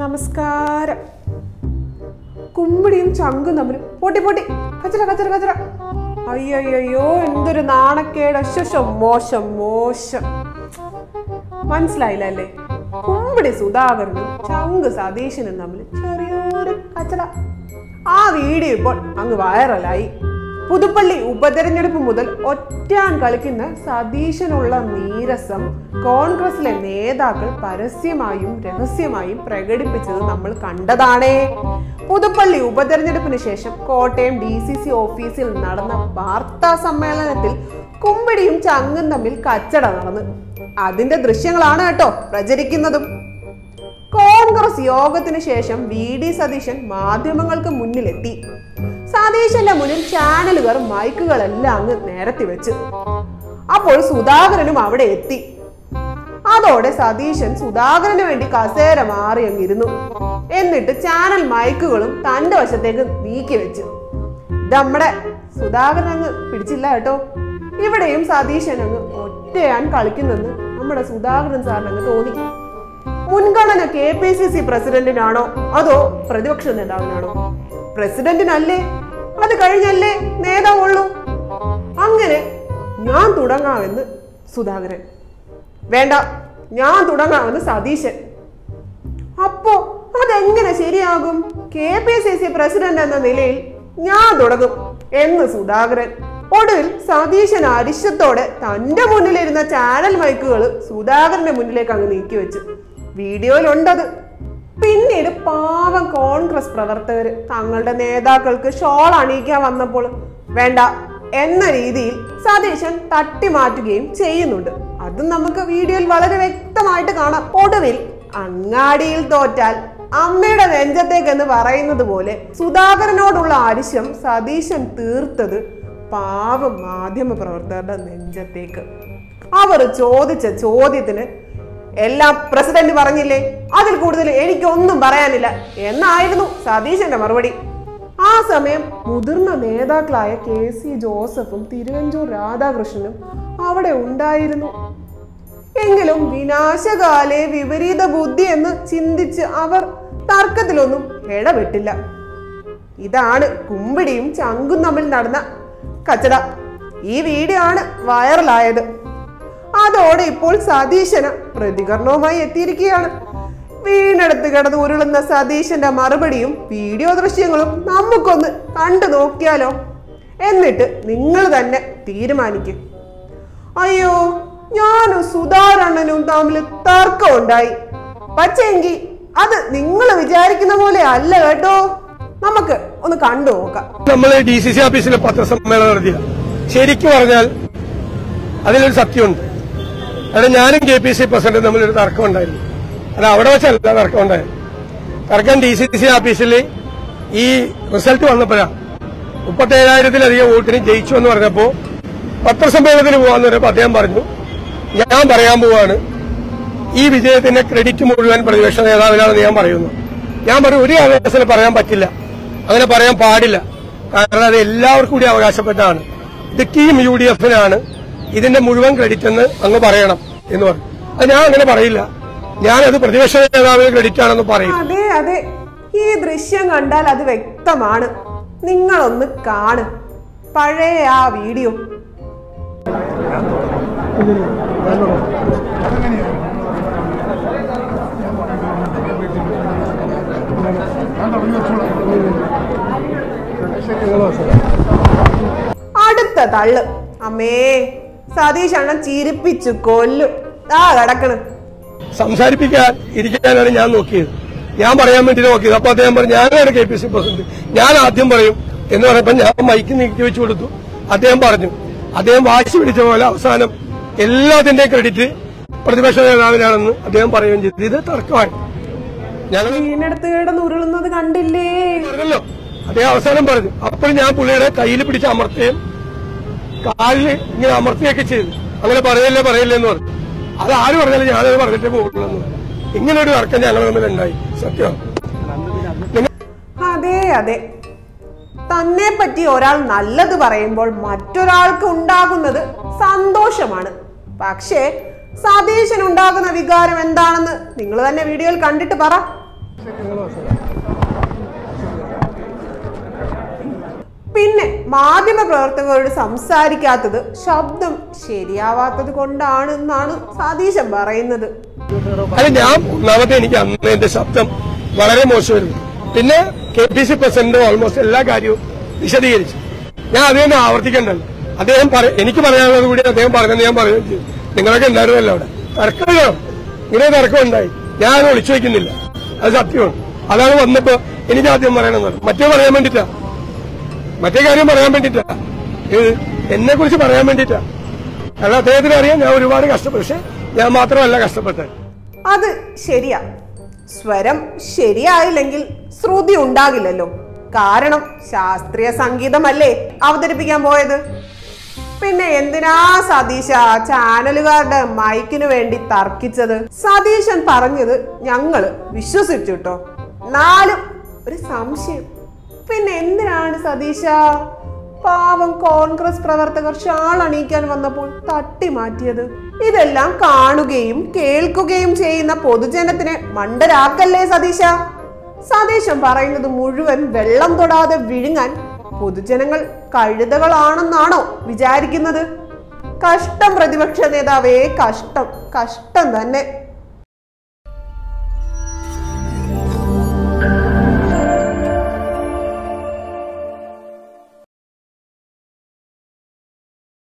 നമസ്കാരം. കുമ്പിടിയും ചങ്കും തമ്മിൽ. പൊട്ടി പൊട്ടി. കച്ചറ കച്ചറ കച്ചറ. അയ്യോ എന്തൊരു നാണക്കേട്. അശ്വശം മോശം മോശം. മനസ്സിലായില്ല അല്ലേ കുമ്പിടി സുധാകരനും ചങ്ക് സതീശനും തമ്മിൽ ചെറിയൊരു കച്ചറ. ആ വീഡിയോ ഇപ്പോൾ അങ്ങ് വൈറലായി പുതുപ്പള്ളി ഉപതെരഞ്ഞെടുപ്പ് മുതൽ ഒറ്റാൻ കളിക്കുന്ന സതീശനുള്ള നീരസം കോൺഗ്രസിലെ നേതാക്കൾ പരസ്യമായും രഹസ്യമായും പ്രകടിപ്പിച്ചത് നമ്മൾ കണ്ടതാണേ. പുതുപ്പള്ളി ഉപതെരഞ്ഞെടുപ്പിന് ശേഷം കോട്ടയം ഡി സി സി ഓഫീസിൽ നടന്ന വാർത്താ സമ്മേളനത്തിൽ കുമ്പിടിയും ചങ്ങും തമ്മിൽ കച്ചട നടന്നു. അതിന്റെ ദൃശ്യങ്ങളാണ് കേട്ടോ പ്രചരിക്കുന്നതും. കോൺഗ്രസ് യോഗത്തിന് ശേഷം വി ഡി സതീശൻ മാധ്യമങ്ങൾക്ക് മുന്നിലെത്തി. സതീശന്റെ മുന്നിൽ ചാനലുകാർ മൈക്കുകളെല്ലാം അങ്ങ് നേരത്തി വെച്ച്. അപ്പോൾ സുധാകരനും അവിടെ എത്തി. അതോടെ സതീശൻ സുധാകരന് വേണ്ടി കസേര മാറി അങ്ങിരുന്നു എന്നിട്ട് ചാനൽ മൈക്കുകളും തന്റെ വശത്തേക്ക് നീക്കി വെച്ചു. നമ്മുടെ സുധാകരൻ അങ്ങ് പിടിച്ചില്ല കേട്ടോ. ഇവിടെയും സതീശൻ അങ്ങ് ഒറ്റയാൻ കളിക്കുന്നെന്ന് നമ്മുടെ സുധാകരൻ സാറിന് അങ്ങ് തോന്നി. മുൻഗണന കെ പി സി സി പ്രസിഡന്റിനാണോ അതോ പ്രതിപക്ഷ നേതാവിനാണോ? പ്രസിഡന്റിനല്ലേ? അത് കഴിഞ്ഞല്ലേ നേതാവുള്ളൂ. അങ്ങനെ ഞാൻ തുടങ്ങാമെന്ന് സുധാകരൻ. വേണ്ട ഞാൻ തുടങ്ങാമെന്ന് സതീശൻ. അപ്പോ അതെങ്ങനെ ശരിയാകും? K P C C president എന്ന നിലയിൽ ഞാൻ തുടങ്ങും എന്ന് സുധാകരൻ. ഒടുവിൽ സതീശൻ അരിശത്തോടെ തന്റെ മുന്നിലിരുന്ന ചാനൽ മൈക്കുകൾ സുധാകരന്റെ മുന്നിലേക്ക് അങ്ങ് നീക്കി വെച്ചു വീഡിയോയിലുണ്ടത്. പിന്നീട് പാവം കോൺഗ്രസ് പ്രവർത്തകർ തങ്ങളുടെ നേതാക്കൾക്ക് ഷോൾ അണിയിക്കാൻ വന്നപ്പോൾ വേണ്ട എന്ന രീതിയിൽ സതീശൻ തട്ടിമാറ്റുകയും ചെയ്യുന്നുണ്ട്. അതും നമുക്ക് വീഡിയോയിൽ വളരെ വ്യക്തമായിട്ട് കാണാം. ഒടുവിൽ അങ്ങാടിയിൽ തോറ്റാൽ അമ്മയുടെ നെഞ്ചത്തേക്ക് എന്ന് പറയുന്നത് പോലെ സുധാകരനോടുള്ള ആരിശം സതീശൻ തീർത്തത് പാവം മാധ്യമ പ്രവർത്തകരുടെ നെഞ്ചത്തേക്ക്. അവർ ചോദിച്ച ചോദ്യത്തിന് എല്ലാം പ്രസിഡന്റ് പറഞ്ഞില്ലേ? അതിൽ കൂടുതൽ എനിക്കൊന്നും പറയാനില്ല. എന്നായിരുന്നു സതീശന്റെ മറുപടി. ആ സമയം മുതിർന്ന നേതാക്കളായ കെ സി ജോസഫും തിരുവഞ്ചൂർ രാധാകൃഷ്ണനും അവിടെ ഉണ്ടായിരുന്നു. എങ്കിലും വിനാശകാലെ വിപരീത ബുദ്ധി എന്ന് ചിന്തിച്ച് അവർ തർക്കത്തിലൊന്നും ഇടപെട്ടില്ല. ഇതാണ് കുമ്പിടിയും ചങ്കും തമ്മിൽ നടന്ന കച്ചട. ഈ വീഡിയോ ആണ് വൈറലായത്. അതോടെ ഇപ്പോൾ സതീശന് പ്രതികരണവുമായി എത്തിയിരിക്കുകയാണ്. വീണെടുത്ത് കിടന്ന് ഉരുളുന്ന സതീശന്റെ മറുപടിയും വീഡിയോ ദൃശ്യങ്ങളും നമുക്കൊന്ന് കണ്ടു നോക്കിയാലോ? എന്നിട്ട് നിങ്ങൾ തന്നെ തീരുമാനിക്കും. അയ്യോ ഞാനും സുധാരണനും തമ്മിൽ തർക്കമുണ്ടായി. പക്ഷേങ്കി അത് നിങ്ങൾ വിചാരിക്കുന്ന പോലെ അല്ല കേട്ടോ. നമുക്ക് ഒന്ന് കണ്ടു നോക്കാം. നമ്മൾ ഡി സി സി ഓഫീസിലെ പത്രസമ്മേളനം നടത്തിയ ശരിക്കും പറഞ്ഞാൽ അതിലൊരു സത്യമുണ്ട്. അവിടെ ഞാനും കെ പി സി പ്രസിഡന്റും തമ്മിലൊരു തർക്കം ഉണ്ടായിരുന്നു അത് അവിടെ വെച്ചല്ല തർക്കം ഉണ്ടായിരുന്നു തർക്കം ഡി സി സി ഓഫീസിൽ ഈ റിസൾട്ട് വന്നപ്പോഴാണ് മുപ്പത്തേഴായിരത്തിലധികം വോട്ടിന് ജയിച്ചു എന്ന് പറഞ്ഞപ്പോ പത്രസമ്മേളനത്തിന് പോകാന്ന് പറഞ്ഞപ്പോ അദ്ദേഹം പറഞ്ഞു ഞാൻ പറയാൻ പോവാണ്. ഈ വിജയത്തിന്റെ ക്രെഡിറ്റ് മുഴുവൻ പ്രതിപക്ഷ നേതാവിനാണെന്ന് ഞാൻ പറയുന്നു. ഞാൻ പറയും ഒരു അവകാശത്തിൽ പറയാൻ പറ്റില്ല. അങ്ങനെ പറയാൻ പാടില്ല. കാരണം അത് എല്ലാവർക്കും കൂടി അവകാശപ്പെട്ടാണ് ഇത് ടീം യു ഡി എഫിനാണ് ഇതിന്റെ മുഴുവൻ ക്രെഡിറ്റ് എന്ന് അങ്ങ് പറയണം എന്ന് പറഞ്ഞു. അത് ഞാൻ അങ്ങനെ പറയില്ല. ഞാനത് പ്രതിപക്ഷ നേതാവിന് ക്രെഡിറ്റ് ആണെന്ന് പറയും. അതെ അതെ. ഈ ദൃശ്യം കണ്ടാൽ അത് വ്യക്തമാണ്. നിങ്ങളൊന്ന് കാണ്. പഴയ ആ വീഡിയോ. അടുത്ത തള്ളു. അമ്മേ. സതീഷ് അണ്ണൻ ചിരിപ്പിച്ചു കൊല്ലും. ആ കിടക്കണ്. സംസാരിപ്പിക്കാൻ ഇരിക്കാനാണ് ഞാൻ നോക്കിയത്. ഞാൻ പറയാൻ വേണ്ടി നോക്കിയത്. അപ്പൊ അദ്ദേഹം പറഞ്ഞു ഞാനാണ് കെ പി സി പ്രസിഡന്റ്. ഞാൻ ആദ്യം പറയും എന്ന് പറഞ്ഞപ്പോ ഞാൻ മൈക്ക് നീക്കി വെച്ചു കൊടുത്തു. അദ്ദേഹം പറഞ്ഞു അദ്ദേഹം വാശി പിടിച്ച പോലെ അവസാനം എല്ലാത്തിന്റെയും ക്രെഡിറ്റ് പ്രതിപക്ഷ നേതാവിനാണെന്ന് അദ്ദേഹം പറയുകയും ചെയ്തു. ഇത് തർക്കമാണ്. ഞങ്ങൾ വീണെടുത്ത് കിടന്ന് ഉരുളുന്നത് കണ്ടില്ലേ? പറഞ്ഞല്ലോ അദ്ദേഹം അവസാനം പറഞ്ഞു അപ്പോൾ ഞാൻ പുള്ളിയുടെ കയ്യിൽ പിടിച്ച് അമർത്തുകയും കാലിൽ ഇങ്ങനെ അമർത്തിയൊക്കെ ചെയ്ത്. അങ്ങനെ പറയല്ലേ പറയല്ലേ എന്ന് പറഞ്ഞു. അത് ആര് പറഞ്ഞാലും ഞാനത് പറഞ്ഞിട്ടേ പോകുള്ളൂ. ഇങ്ങനെ ഒരു തർക്കം ഞങ്ങൾ തമ്മിൽ ഉണ്ടായി. സത്യം. അതെ അതെ. തന്നെ പറ്റി ഒരാൾ നല്ലത് പറയുമ്പോൾ മറ്റൊരാൾക്ക് ഉണ്ടാകുന്നത് സന്തോഷമാണ്. പക്ഷേ സതീശൻ ഉണ്ടാകുന്ന വികാരം എന്താണെന്ന് നിങ്ങൾ തന്നെ വീഡിയോയിൽ കണ്ടിട്ട് പറ. പിന്നെ മാധ്യമ പ്രവർത്തകരോട് സംസാരിക്കാത്തത് ശബ്ദം ശരിയാവാത്തത് കൊണ്ടാണെന്നാണ് സതീശൻ പറയുന്നത്. അല്ല ഞാൻ ഒന്നാമത്തെ എനിക്ക് അന്ന് എന്റെ ശബ്ദം വളരെ മോശമായിരുന്നു. പിന്നെ K P C president almost എല്ലാ കാര്യവും വിശദീകരിച്ചു. ഞാൻ തന്നെ ആവർത്തിക്കണ്ടല്ലോ. അദ്ദേഹം എനിക്ക് പറയാനുള്ളത് കൂടി അദ്ദേഹം പറഞ്ഞെന്ന് ഞാൻ പറയുകയും ചെയ്തു. നിങ്ങളൊക്കെ ഉണ്ടായിരുന്നല്ലോ അവിടെ. തർക്കമില്ല ഇങ്ങനെ തർക്കം ഉണ്ടായി ഞാൻ ഒളിച്ചു വയ്ക്കുന്നില്ല. അത് സത്യമാണ്. അതാണ് വന്നപ്പോ എനിക്ക് ആദ്യം പറയണമെന്ന് മറ്റേ പറയാൻ വേണ്ടിട്ടാ മറ്റേ കാര്യം പറയാൻ വേണ്ടിട്ടാ എന്നെ കുറിച്ച് പറയാൻ വേണ്ടിട്ടാ അല്ല അദ്ദേഹത്തിന് അറിയാം ഞാൻ ഒരുപാട് കഷ്ടപ്പെട്ടു പക്ഷെ ഞാൻ മാത്രമല്ല കഷ്ടപ്പെട്ടത്. അത് ശരിയാ. സ്വരം ശരിയായില്ലെങ്കിൽ ശ്രുതി ഉണ്ടാകില്ലല്ലോ. കാരണം ശാസ്ത്രീയ സംഗീതമല്ലേ അവതരിപ്പിക്കാൻ പോയത്? പിന്നെ എന്തിനാ സതീശ ചാനലുകാരുടെ മൈക്കിനു വേണ്ടി തർക്കിച്ചത്? സതീശൻ പറഞ്ഞത് ഞങ്ങൾ വിശ്വസിച്ചു കേട്ടോ. നാലും ഒരു സംശയം. പിന്നെ എന്തിനാണ് സതീശ? പാവം കോൺഗ്രസ് പ്രവർത്തകർ ഷാൾ അണിയിക്കാൻ വന്നപ്പോൾ തട്ടി മാറ്റിയത്. ഇതെല്ലാം കാണുകയും കേൾക്കുകയും ചെയ്യുന്ന പൊതുജനത്തിനെ മണ്ടരാക്കല്ലേ സതീശ? സതീശം പറയുന്നത് മുഴുവൻ വെള്ളം തൊടാതെ വിഴുങ്ങാൻ പൊതുജനങ്ങൾ കഴുതകളാണെന്നാണോ വിചാരിക്കുന്നത്? കഷ്ടം പ്രതിപക്ഷ നേതാവേ കഷ്ടം കഷ്ടം തന്നെ.